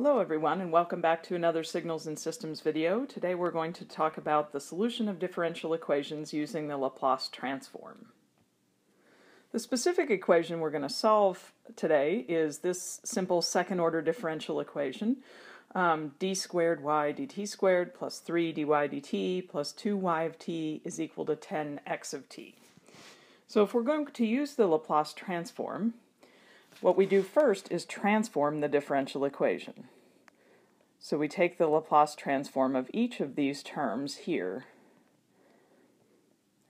Hello everyone and welcome back to another Signals and Systems video. Today we're going to talk about the solution of differential equations using the Laplace transform. The specific equation we're going to solve today is this simple second order differential equation um, d squared y dt squared plus 3 dy dt plus 2y of t is equal to 10x of t. So if we're going to use the Laplace transform, what we do first is transform the differential equation. So we take the Laplace transform of each of these terms here.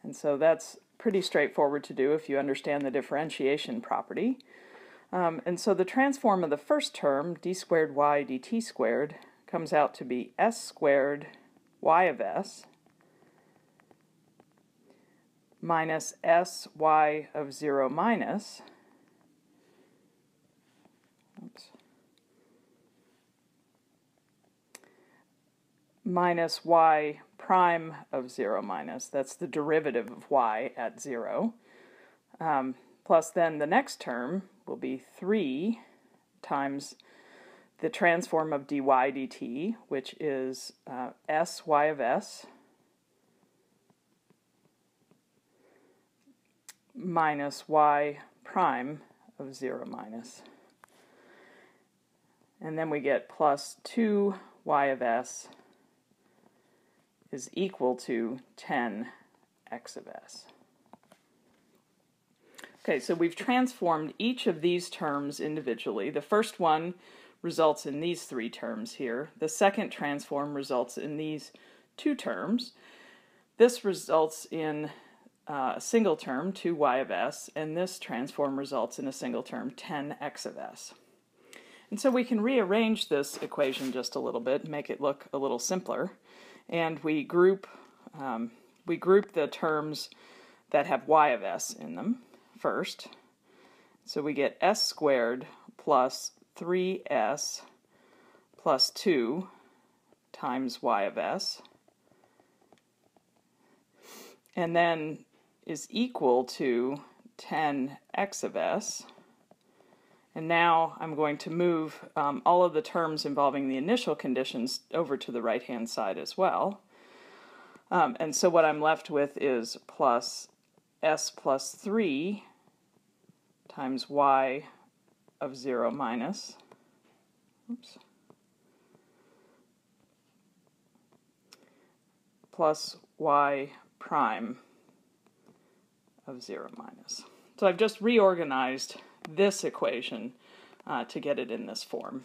And so that's pretty straightforward to do if you understand the differentiation property. Um, and so the transform of the first term, d squared y dt squared, comes out to be s squared y of s minus s y of 0 minus oops, minus y prime of 0 minus. That's the derivative of y at 0. Um, plus then the next term will be 3 times the transform of dy dt, which is uh, s y of s minus y prime of 0 minus and then we get plus 2y of s is equal to 10x of s. Okay, so we've transformed each of these terms individually. The first one results in these three terms here. The second transform results in these two terms. This results in uh, a single term, 2y of s, and this transform results in a single term, 10x of s. And so we can rearrange this equation just a little bit, make it look a little simpler. And we group, um, we group the terms that have y of s in them first. So we get s squared plus 3s plus 2 times y of s. And then is equal to 10x of s and now I'm going to move um, all of the terms involving the initial conditions over to the right-hand side as well. Um, and so what I'm left with is plus s plus 3 times y of 0 minus, oops, plus y prime of 0 minus. So I've just reorganized this equation uh, to get it in this form.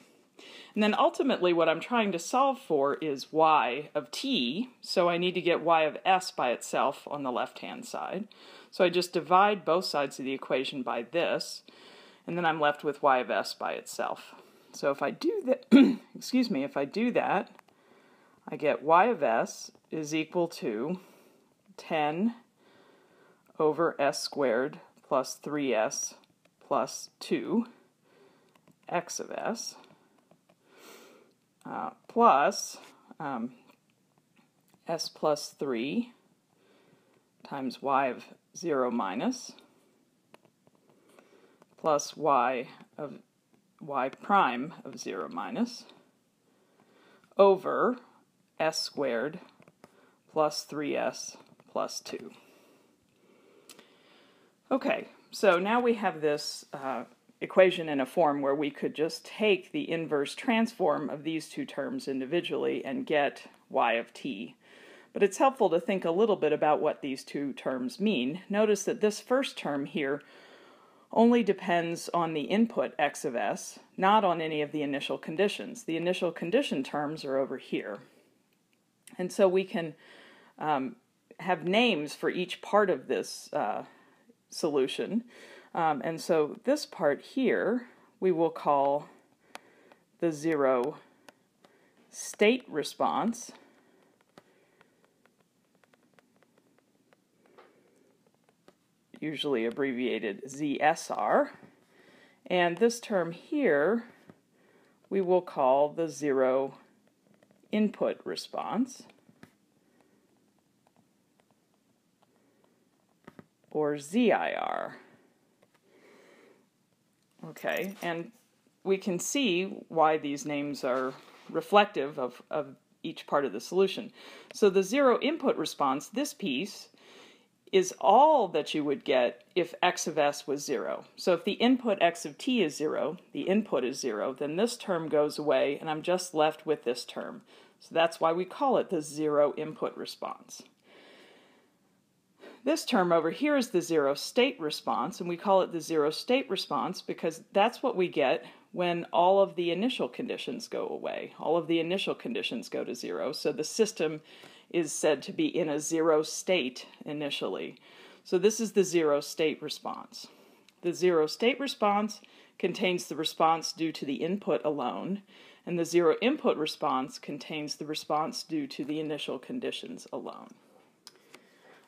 And then ultimately what I'm trying to solve for is y of t, so I need to get y of s by itself on the left-hand side. So I just divide both sides of the equation by this, and then I'm left with y of s by itself. So if I do that, excuse me, if I do that, I get y of s is equal to 10 over s squared plus 3s plus 2 x of s uh, plus um, s plus 3 times y of 0 minus plus y of y prime of 0 minus over s squared plus 3s plus 2. Okay, so now we have this uh, equation in a form where we could just take the inverse transform of these two terms individually and get y of t. But it's helpful to think a little bit about what these two terms mean. Notice that this first term here only depends on the input x of s, not on any of the initial conditions. The initial condition terms are over here. And so we can um, have names for each part of this uh, solution. Um, and so this part here we will call the zero state response. usually abbreviated ZSR. And this term here we will call the zero input response. Or ZIR. Okay, and we can see why these names are reflective of, of each part of the solution. So the zero input response, this piece, is all that you would get if x of s was 0. So if the input x of t is 0, the input is 0, then this term goes away and I'm just left with this term. So that's why we call it the zero input response. This term over here is the zero state response, and we call it the zero state response because that's what we get when all of the initial conditions go away. All of the initial conditions go to zero, so the system is said to be in a zero state initially. So this is the zero state response. The zero state response contains the response due to the input alone, and the zero input response contains the response due to the initial conditions alone.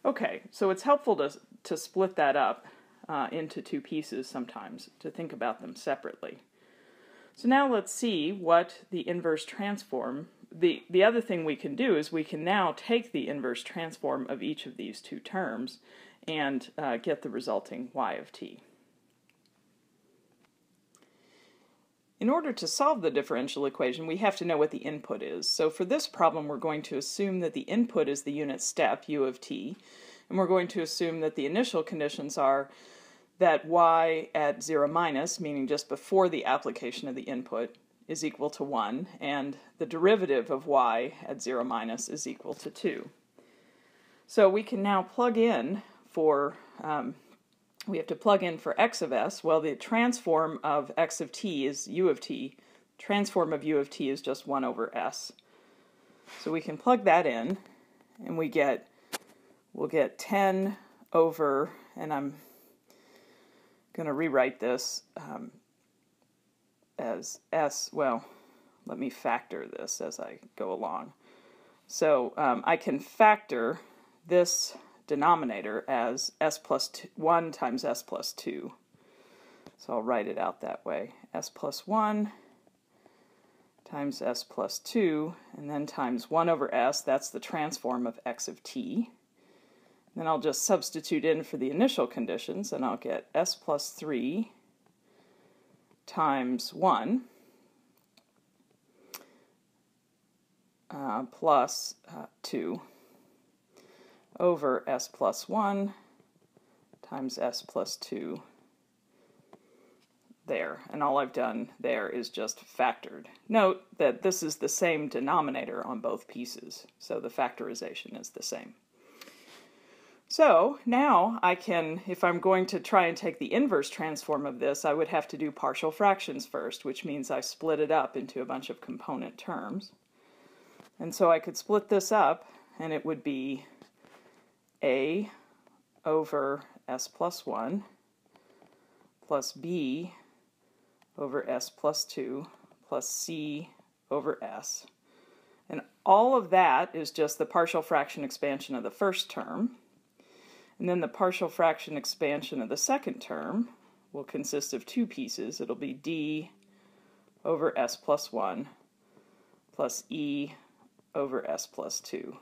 Okay, so it's helpful to, to split that up uh, into two pieces sometimes, to think about them separately. So now let's see what the inverse transform, the, the other thing we can do is we can now take the inverse transform of each of these two terms and uh, get the resulting y of t. In order to solve the differential equation, we have to know what the input is. So for this problem, we're going to assume that the input is the unit step, u of t, and we're going to assume that the initial conditions are that y at 0 minus, meaning just before the application of the input, is equal to 1, and the derivative of y at 0 minus is equal to 2. So we can now plug in for um, we have to plug in for x of s. Well, the transform of x of t is u of t. Transform of u of t is just 1 over s. So we can plug that in, and we get, we'll get 10 over, and I'm going to rewrite this um, as s, well, let me factor this as I go along. So um, I can factor this denominator as s plus two, 1 times s plus 2. So I'll write it out that way. s plus 1 times s plus 2, and then times 1 over s, that's the transform of x of t. Then I'll just substitute in for the initial conditions, and I'll get s plus 3 times 1 uh, plus, uh, 2 over s plus 1 times s plus 2 there. And all I've done there is just factored. Note that this is the same denominator on both pieces, so the factorization is the same. So now I can, if I'm going to try and take the inverse transform of this, I would have to do partial fractions first, which means I split it up into a bunch of component terms. And so I could split this up, and it would be a over s plus 1 plus b over s plus 2 plus c over s. And all of that is just the partial fraction expansion of the first term. And then the partial fraction expansion of the second term will consist of two pieces. It'll be d over s plus 1 plus e over s plus 2.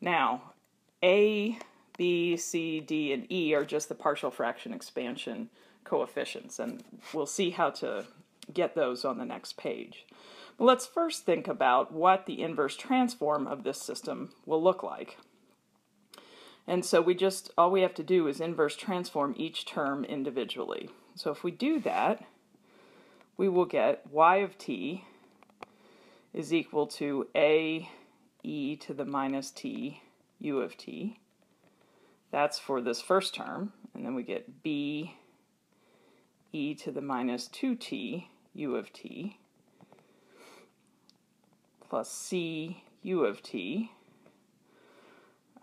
Now, a, B, C, D, and E are just the partial fraction expansion coefficients, and we'll see how to get those on the next page. But let's first think about what the inverse transform of this system will look like. And so we just, all we have to do is inverse transform each term individually. So if we do that, we will get y of t is equal to a e to the minus t u of t. That's for this first term. And then we get b e to the minus 2t u of t plus c u of t.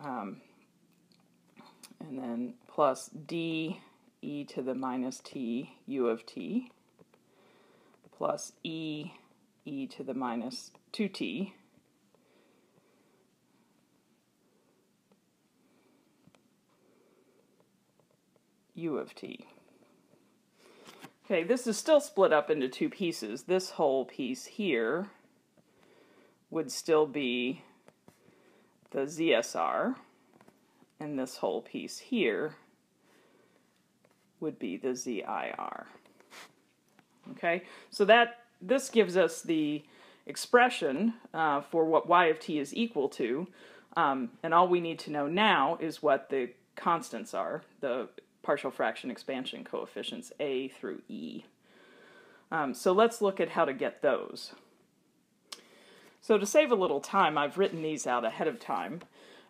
Um, and then plus d e to the minus t u of t plus e e to the minus 2t u of t. Okay, this is still split up into two pieces. This whole piece here would still be the ZSR, and this whole piece here would be the ZIR. Okay, so that this gives us the expression uh, for what y of t is equal to, um, and all we need to know now is what the constants are, the partial fraction expansion coefficients a through e. Um, so let's look at how to get those. So to save a little time, I've written these out ahead of time.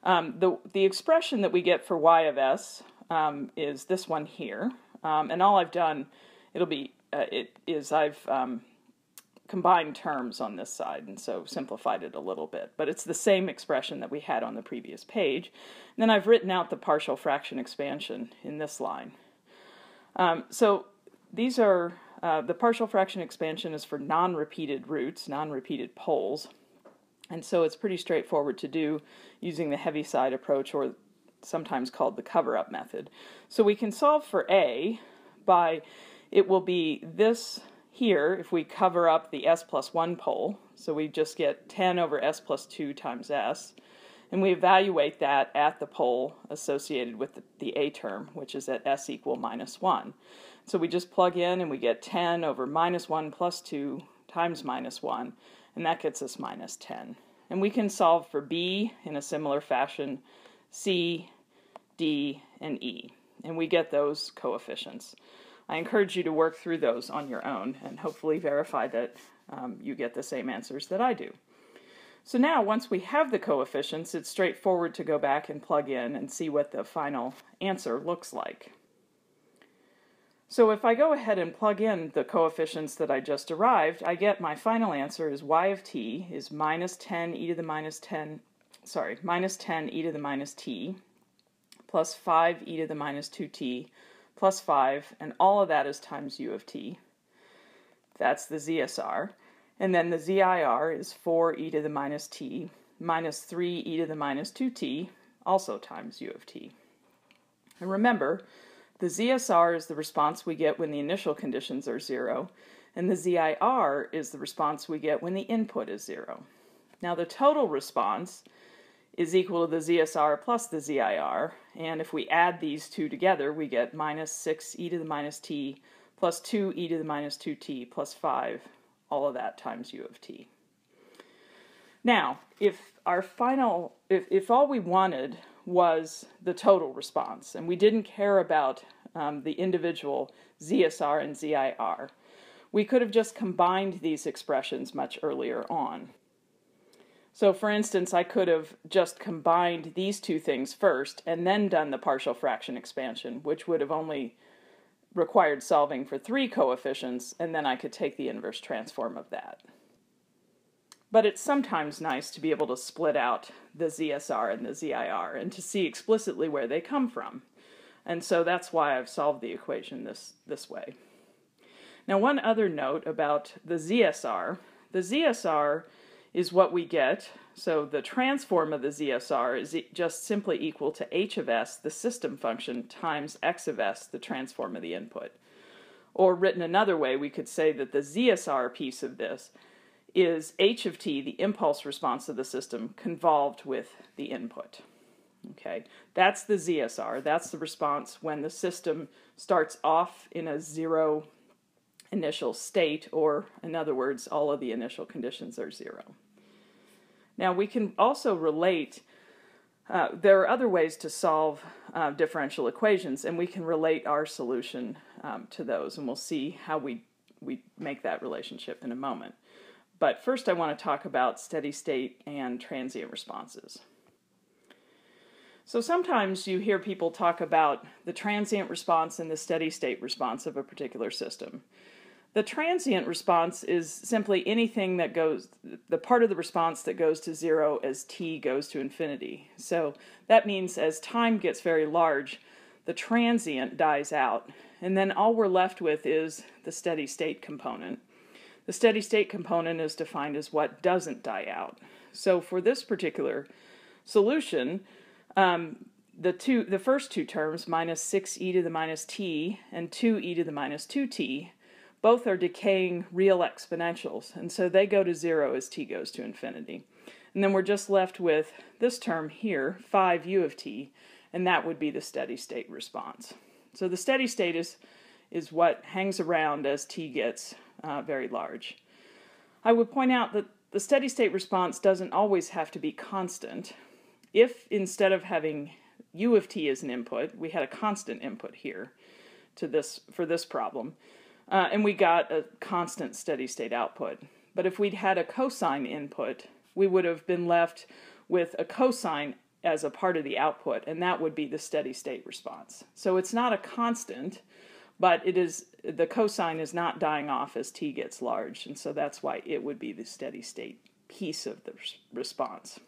Um, the, the expression that we get for y of s um, is this one here. Um, and all I've done, it'll be, uh, it is I've um, combined terms on this side and so simplified it a little bit. But it's the same expression that we had on the previous page. And then I've written out the partial fraction expansion in this line. Um, so these are, uh, the partial fraction expansion is for non-repeated roots, non-repeated poles. And so it's pretty straightforward to do using the Heaviside approach or sometimes called the cover-up method. So we can solve for A by, it will be this here if we cover up the s plus 1 pole. So we just get 10 over s plus 2 times s. And we evaluate that at the pole associated with the, the a term, which is at s equal minus 1. So we just plug in and we get 10 over minus 1 plus 2 times minus 1 and that gets us minus 10. And we can solve for B in a similar fashion, C, D, and E, and we get those coefficients. I encourage you to work through those on your own and hopefully verify that um, you get the same answers that I do. So now, once we have the coefficients, it's straightforward to go back and plug in and see what the final answer looks like. So if I go ahead and plug in the coefficients that I just derived, I get my final answer is y of t is minus 10 e to the minus 10, sorry, minus 10 e to the minus t plus 5 e to the minus 2t plus 5, and all of that is times u of t. That's the ZSR. And then the ZIR is 4 e to the minus t minus 3 e to the minus 2t, also times u of t. And remember, the ZSR is the response we get when the initial conditions are zero, and the ZIR is the response we get when the input is zero. Now the total response is equal to the ZSR plus the ZIR, and if we add these two together, we get minus 6 e to the minus t plus 2 e to the minus 2t plus 5, all of that times u of t. Now, if our final, if, if all we wanted was the total response, and we didn't care about um, the individual ZSR and ZIR. We could have just combined these expressions much earlier on. So for instance, I could have just combined these two things first and then done the partial fraction expansion, which would have only required solving for three coefficients, and then I could take the inverse transform of that. But it's sometimes nice to be able to split out the ZSR and the ZIR and to see explicitly where they come from. And so that's why I've solved the equation this, this way. Now one other note about the ZSR. The ZSR is what we get. So the transform of the ZSR is just simply equal to h of s, the system function, times x of s, the transform of the input. Or written another way, we could say that the ZSR piece of this is h of t, the impulse response of the system, convolved with the input. Okay, that's the ZSR. That's the response when the system starts off in a zero initial state, or in other words, all of the initial conditions are zero. Now we can also relate, uh, there are other ways to solve uh, differential equations, and we can relate our solution um, to those, and we'll see how we, we make that relationship in a moment. But first I want to talk about steady state and transient responses. So sometimes you hear people talk about the transient response and the steady state response of a particular system. The transient response is simply anything that goes, the part of the response that goes to zero as t goes to infinity. So that means as time gets very large, the transient dies out, and then all we're left with is the steady state component. The steady state component is defined as what doesn't die out. So for this particular solution, um, the two, the first two terms, minus 6e to the minus t and 2e to the minus 2t, both are decaying real exponentials, and so they go to zero as t goes to infinity. And then we're just left with this term here, 5u of t, and that would be the steady state response. So the steady state is, is what hangs around as t gets uh, very large. I would point out that the steady state response doesn't always have to be constant. If instead of having u of t as an input, we had a constant input here to this for this problem, uh, and we got a constant steady state output. But if we'd had a cosine input, we would have been left with a cosine as a part of the output, and that would be the steady state response. So it's not a constant, but it is the cosine is not dying off as t gets large, and so that's why it would be the steady state piece of the response.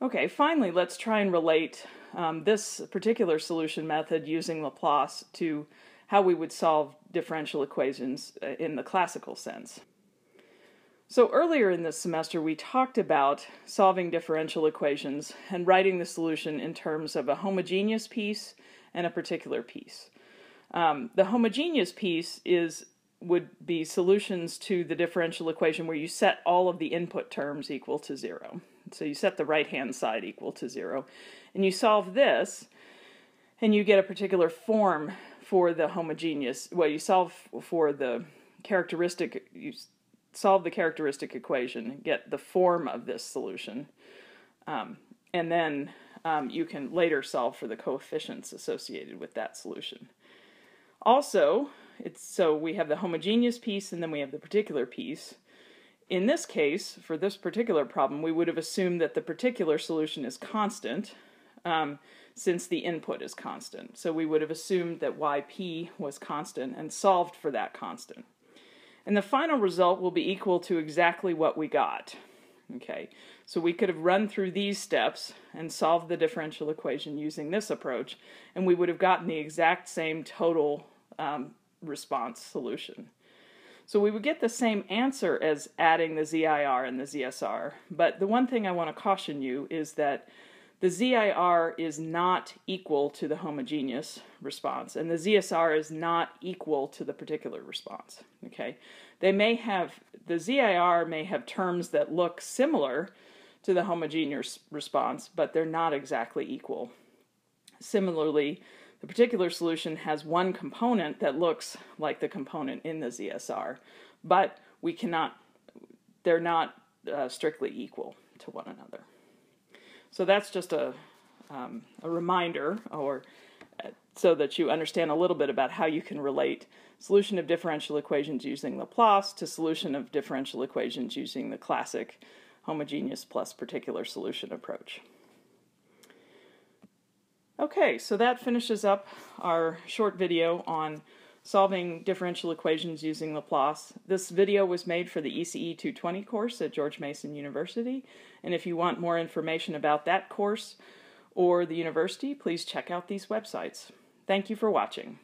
Okay, finally, let's try and relate um, this particular solution method using Laplace to how we would solve differential equations uh, in the classical sense. So earlier in this semester, we talked about solving differential equations and writing the solution in terms of a homogeneous piece and a particular piece. Um, the homogeneous piece is would be solutions to the differential equation where you set all of the input terms equal to zero. So you set the right-hand side equal to zero. And you solve this, and you get a particular form for the homogeneous, well, you solve for the characteristic, you solve the characteristic equation, get the form of this solution, um, and then um, you can later solve for the coefficients associated with that solution. Also, it's so we have the homogeneous piece and then we have the particular piece. In this case, for this particular problem, we would have assumed that the particular solution is constant um, since the input is constant. So we would have assumed that yp was constant and solved for that constant. And the final result will be equal to exactly what we got. Okay, so we could have run through these steps and solved the differential equation using this approach, and we would have gotten the exact same total um, response solution. So we would get the same answer as adding the ZIR and the ZSR, but the one thing I want to caution you is that the ZIR is not equal to the homogeneous response, and the ZSR is not equal to the particular response. Okay, they may have the ZIR may have terms that look similar to the homogeneous response, but they're not exactly equal. Similarly, the particular solution has one component that looks like the component in the ZSR, but we cannot, they're not uh, strictly equal to one another. So that's just a, um, a reminder or uh, so that you understand a little bit about how you can relate solution of differential equations using the Laplace to solution of differential equations using the classic homogeneous plus particular solution approach. Okay, so that finishes up our short video on solving differential equations using Laplace. This video was made for the ECE 220 course at George Mason University, and if you want more information about that course or the university, please check out these websites. Thank you for watching.